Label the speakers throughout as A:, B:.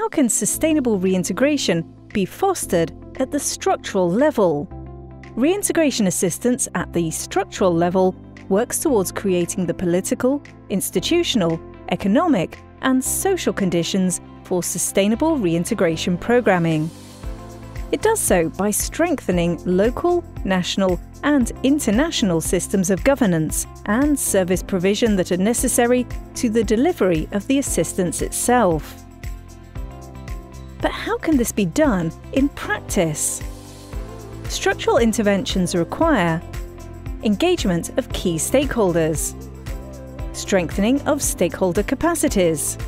A: how can sustainable reintegration be fostered at the structural level? Reintegration assistance at the structural level works towards creating the political, institutional, economic, and social conditions for sustainable reintegration programming. It does so by strengthening local, national, and international systems of governance and service provision that are necessary to the delivery of the assistance itself. How can this be done in practice? Structural interventions require engagement of key stakeholders, strengthening of stakeholder capacities,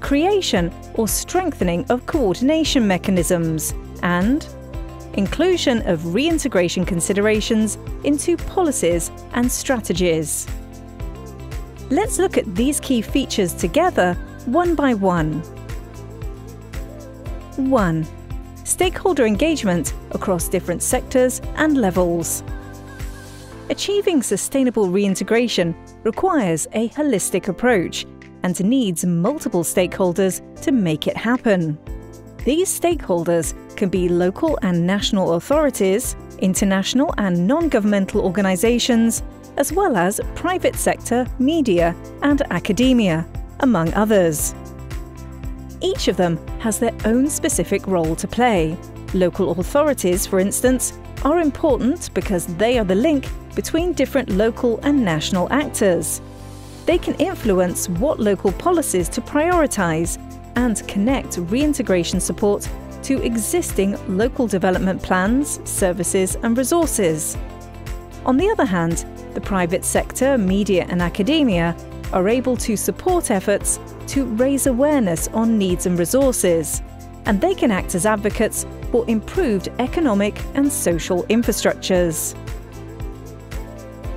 A: creation or strengthening of coordination mechanisms, and inclusion of reintegration considerations into policies and strategies. Let's look at these key features together one by one. 1. Stakeholder engagement across different sectors and levels. Achieving sustainable reintegration requires a holistic approach and needs multiple stakeholders to make it happen. These stakeholders can be local and national authorities, international and non-governmental organisations, as well as private sector, media and academia, among others. Each of them has their own specific role to play. Local authorities, for instance, are important because they are the link between different local and national actors. They can influence what local policies to prioritise and connect reintegration support to existing local development plans, services and resources. On the other hand, the private sector, media and academia are able to support efforts to raise awareness on needs and resources, and they can act as advocates for improved economic and social infrastructures.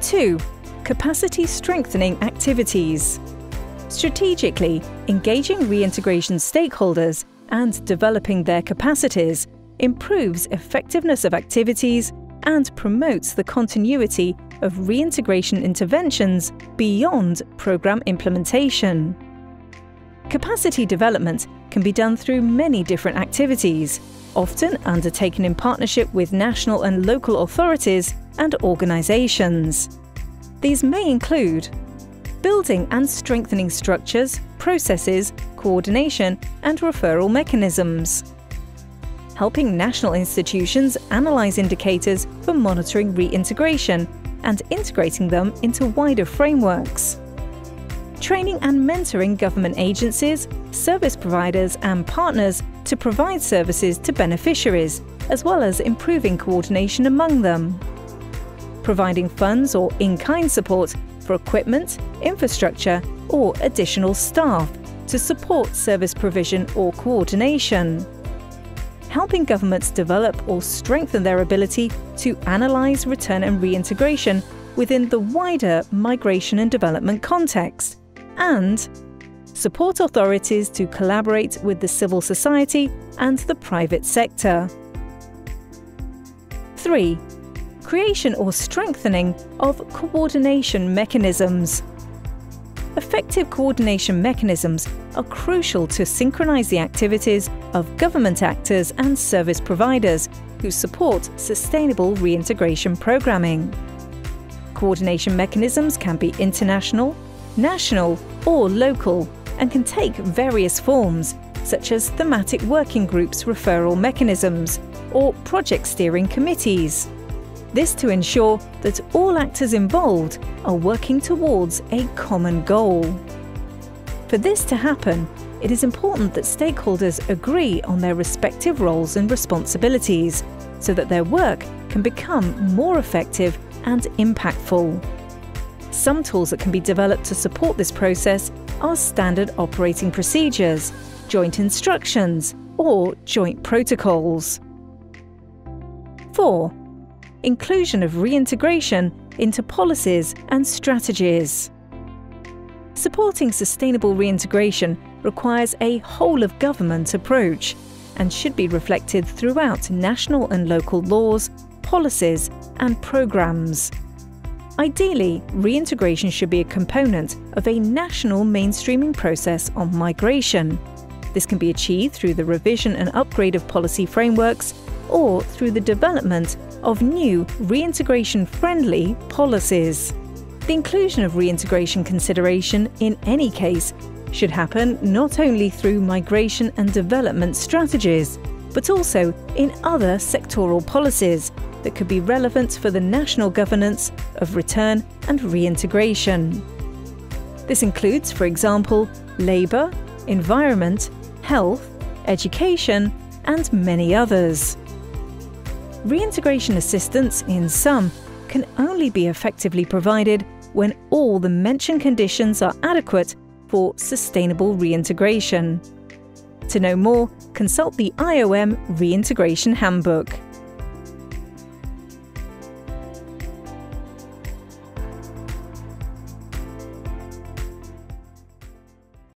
A: 2. Capacity strengthening activities. Strategically, engaging reintegration stakeholders and developing their capacities improves effectiveness of activities and promotes the continuity of reintegration interventions beyond programme implementation. Capacity development can be done through many different activities, often undertaken in partnership with national and local authorities and organisations. These may include building and strengthening structures, processes, coordination, and referral mechanisms. Helping national institutions analyse indicators for monitoring reintegration and integrating them into wider frameworks. Training and mentoring government agencies, service providers, and partners to provide services to beneficiaries, as well as improving coordination among them. Providing funds or in kind support for equipment, infrastructure, or additional staff to support service provision or coordination. Helping governments develop or strengthen their ability to analyse return and reintegration within the wider migration and development context. And support authorities to collaborate with the civil society and the private sector. 3 creation or strengthening of coordination mechanisms. Effective coordination mechanisms are crucial to synchronise the activities of government actors and service providers who support sustainable reintegration programming. Coordination mechanisms can be international, national or local and can take various forms, such as thematic working groups referral mechanisms or project steering committees. This to ensure that all actors involved are working towards a common goal. For this to happen, it is important that stakeholders agree on their respective roles and responsibilities so that their work can become more effective and impactful. Some tools that can be developed to support this process are standard operating procedures, joint instructions, or joint protocols. 4 inclusion of reintegration into policies and strategies. Supporting sustainable reintegration requires a whole of government approach and should be reflected throughout national and local laws, policies, and programmes. Ideally, reintegration should be a component of a national mainstreaming process on migration. This can be achieved through the revision and upgrade of policy frameworks or through the development of new reintegration friendly policies. The inclusion of reintegration consideration in any case should happen not only through migration and development strategies, but also in other sectoral policies that could be relevant for the national governance of return and reintegration. This includes, for example, labour, environment, health, education, and many others. Reintegration assistance, in sum, can only be effectively provided when all the mentioned conditions are adequate for sustainable reintegration. To know more, consult the IOM Reintegration Handbook.